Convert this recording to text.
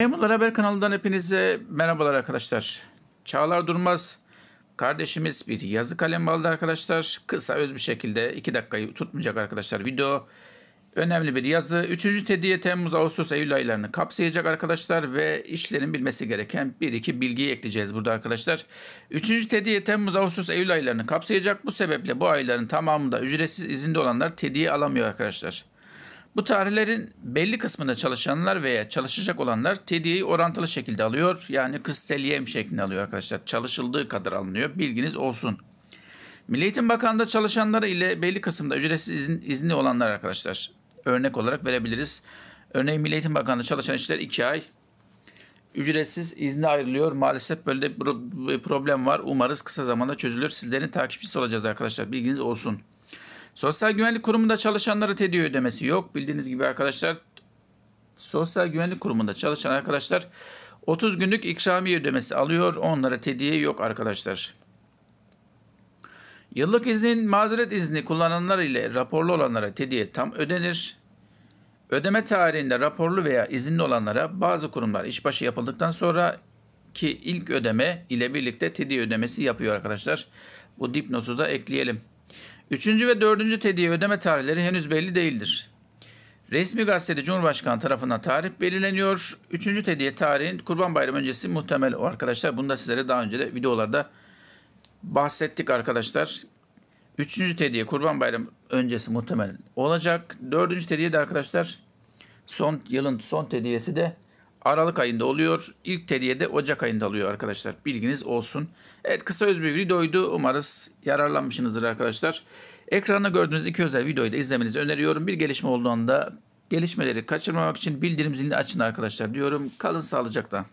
Memurlar Haber kanalından hepinize merhabalar arkadaşlar. Çağlar Durmaz kardeşimiz bir yazı kalem aldı arkadaşlar. Kısa öz bir şekilde 2 dakikayı tutmayacak arkadaşlar video. Önemli bir yazı. 3. tediye Temmuz, Ağustos, Eylül aylarını kapsayacak arkadaşlar ve işlerin bilmesi gereken 1-2 bilgiyi ekleyeceğiz burada arkadaşlar. 3. tediye Temmuz, Ağustos, Eylül aylarını kapsayacak. Bu sebeple bu ayların tamamında ücretsiz izinde olanlar tediye alamıyor arkadaşlar. Bu tarihlerin belli kısmında çalışanlar veya çalışacak olanlar tediyeyi orantılı şekilde alıyor. Yani kısteliyem şeklinde alıyor arkadaşlar. Çalışıldığı kadar alınıyor. Bilginiz olsun. Milli Eğitim Bakanlığı'nda çalışanları ile belli kısımda ücretsiz izin, izinli olanlar arkadaşlar. Örnek olarak verebiliriz. Örneğin Milli Eğitim Bakanlığı çalışan işler 2 ay ücretsiz izne ayrılıyor. Maalesef böyle bir problem var. Umarız kısa zamanda çözülür. Sizlerin takipçisi olacağız arkadaşlar. Bilginiz olsun. Sosyal Güvenlik Kurumu'nda çalışanları tediye ödemesi yok. Bildiğiniz gibi arkadaşlar Sosyal Güvenlik Kurumu'nda çalışan arkadaşlar 30 günlük ikramiye ödemesi alıyor. Onlara tediye yok arkadaşlar. Yıllık izin, mazeret izni kullananlar ile raporlu olanlara tediye tam ödenir. Ödeme tarihinde raporlu veya izinli olanlara bazı kurumlar işbaşı yapıldıktan sonra ki ilk ödeme ile birlikte tediye ödemesi yapıyor arkadaşlar. Bu dipnotu da ekleyelim. Üçüncü ve dördüncü tediye ödeme tarihleri henüz belli değildir. Resmi gazetede Cumhurbaşkanı tarafından tarih belirleniyor. Üçüncü tediye tarihin Kurban Bayramı öncesi muhtemel o arkadaşlar. Bunu da sizlere daha önce de videolarda bahsettik arkadaşlar. Üçüncü tediye Kurban Bayramı öncesi muhtemel olacak. Dördüncü tediye de arkadaşlar son yılın son tediyesi de Aralık ayında oluyor. İlk tediye de Ocak ayında oluyor arkadaşlar. Bilginiz olsun. Evet kısa öz bir videoydu. Umarız yararlanmışsınızdır arkadaşlar. Ekranda gördüğünüz iki özel videoyu da izlemenizi öneriyorum. Bir gelişme olduğunda gelişmeleri kaçırmamak için bildirim zilini açın arkadaşlar diyorum. Kalın sağlıcakla.